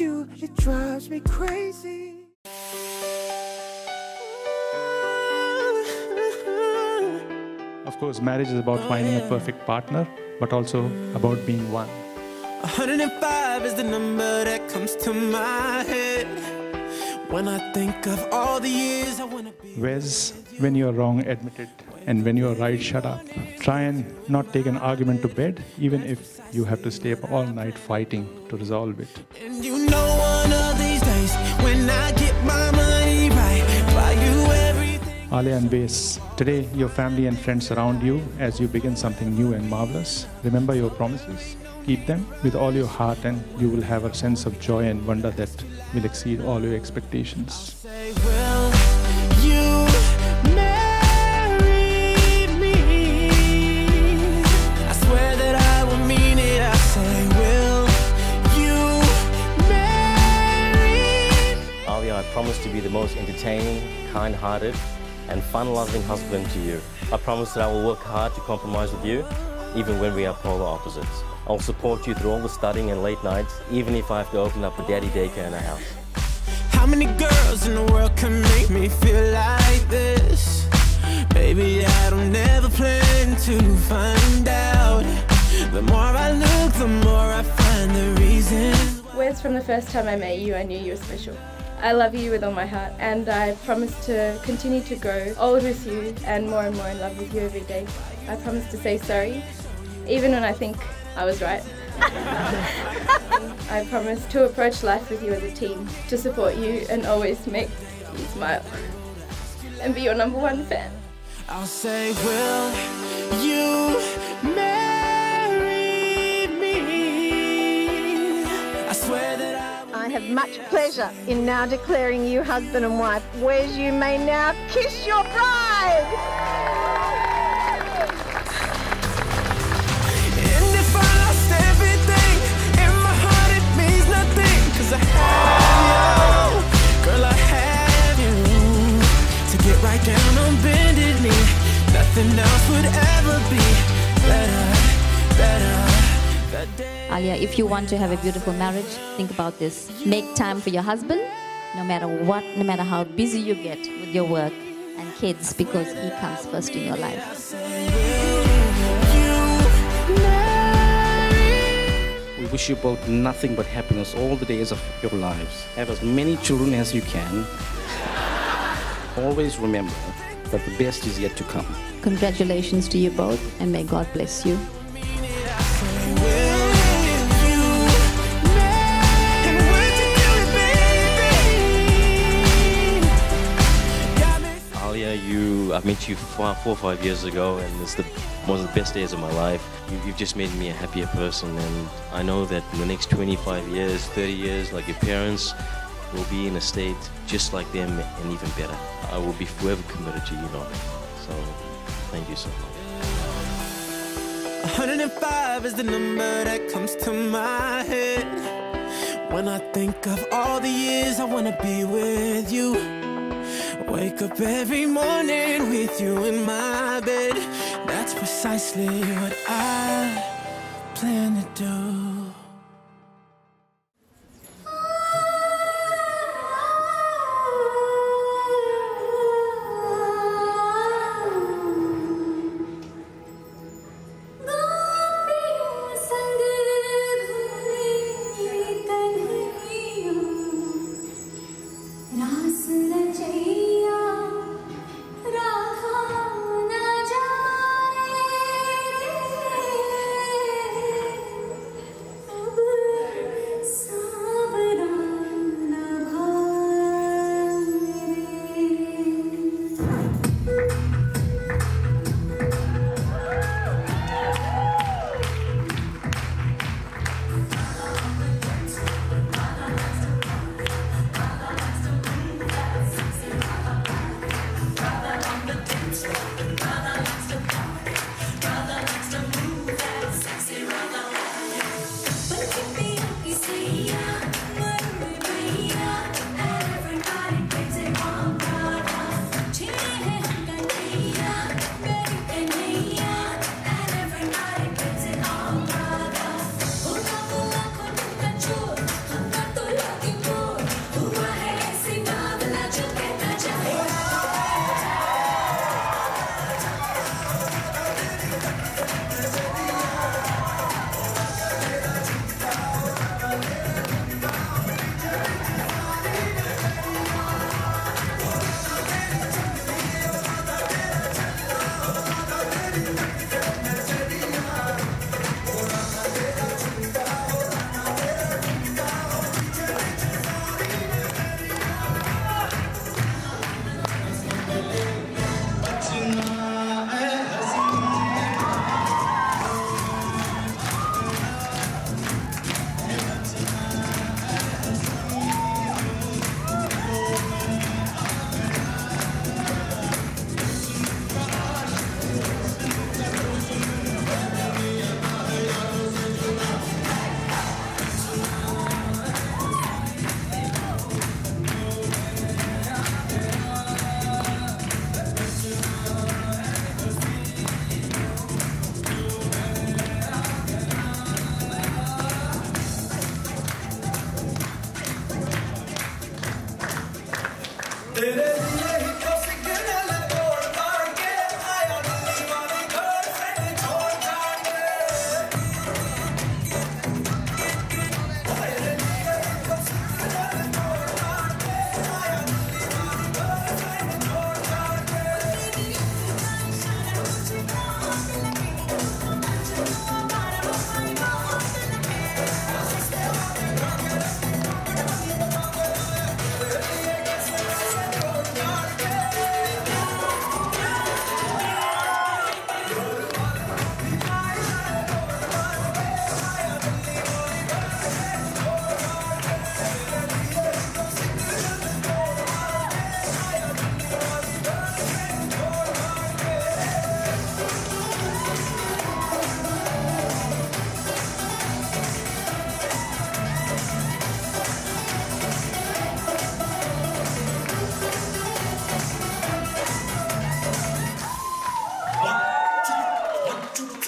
want you. It drives me crazy. Of course, marriage is about finding a perfect partner, but also about being one. 105 is the number that comes to my head when I think of all the years I wanna be. Wes, when you're wrong, admit it. And when you're right, shut up. Try and not take an argument to bed, even if you have to stay up all night fighting to resolve it. And you know one of these days when I get my money right, buy you everything. Allya and Wes, today your family and friends surround you as you begin something new and marvelous. Remember your promises. Keep them with all your heart, and you will have a sense of joy and wonder that will exceed all your expectations. Promise to be the most entertaining, kind-hearted, and fun-loving husband to you. I promise that I will work hard to compromise with you, even when we are polar opposites. I'll support you through all the studying and late nights, even if I have to open up a daddy daycare in the house. How many girls in the world can make me feel like this? Baby, I don't ever plan to find out. The more I look, the more I find the reasons. Wes, from the first time I met you, I knew you were special. I love you with all my heart, and I promise to continue to grow old with you and more and more in love with you every day. I promise to say sorry, even when I think I was right. I promise to approach life with you as a team, to support you and always make you smile, and be your number one fan. I'll say, will you much pleasure in now declaring you husband and wife, whereas you may now kiss your bride. Down on bended knee, nothing else would ever be better, better. Allya, if you want to have a beautiful marriage, think about this. Make time for your husband, no matter what, no matter how busy you get with your work and kids, because he comes first in your life. We wish you both nothing but happiness all the days of your lives. Have as many children as you can. Always remember that the best is yet to come. Congratulations to you both, and may God bless you. I met you four, or five years ago, and it's the, one of the best days of my life. You, you've just made me a happier person, and I know that in the next 25 years, 30 years, like your parents, will be in a state just like them and even better. I will be forever committed to you, not. So, thank you so much. 105 is the number that comes to my head when I think of all the years I wanna be with you. Wake up every morning with you in my bed. That's precisely what I plan to do.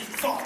走。